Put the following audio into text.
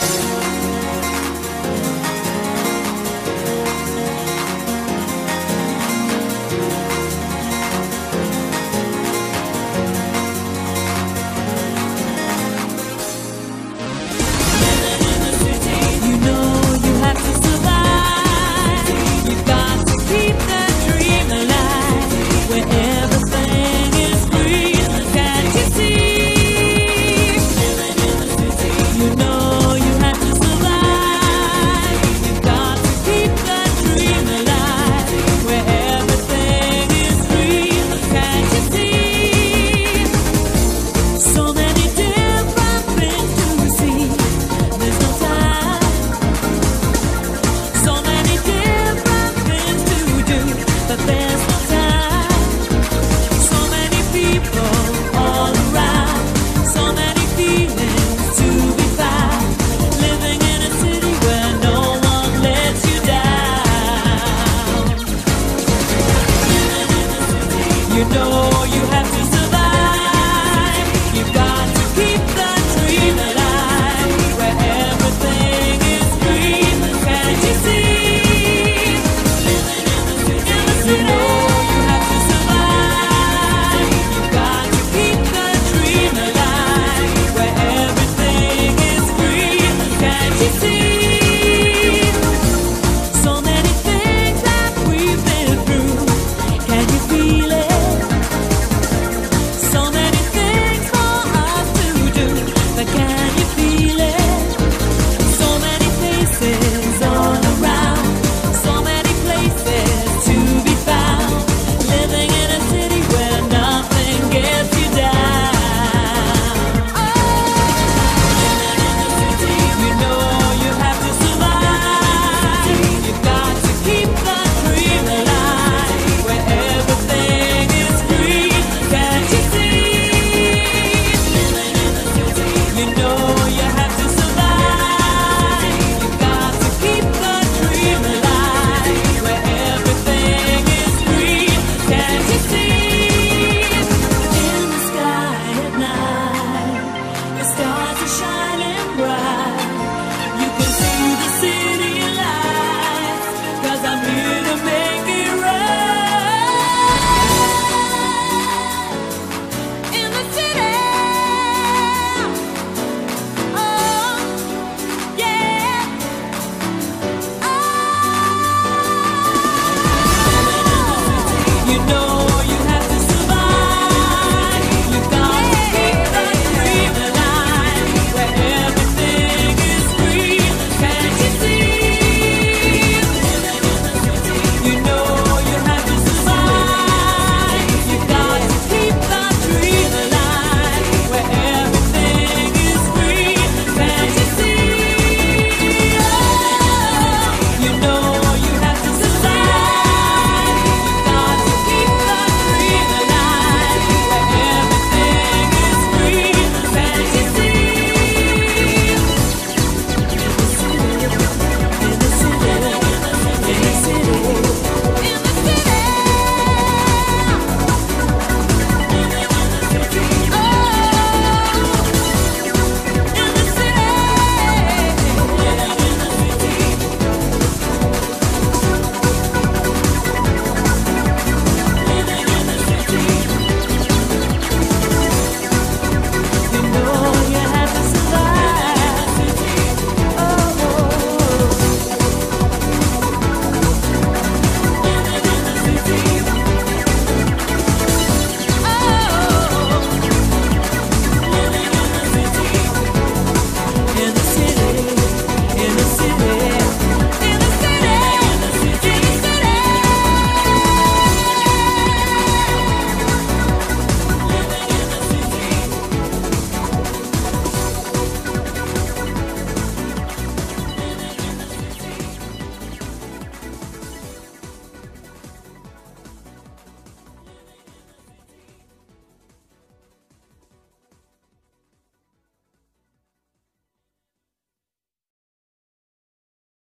Música te.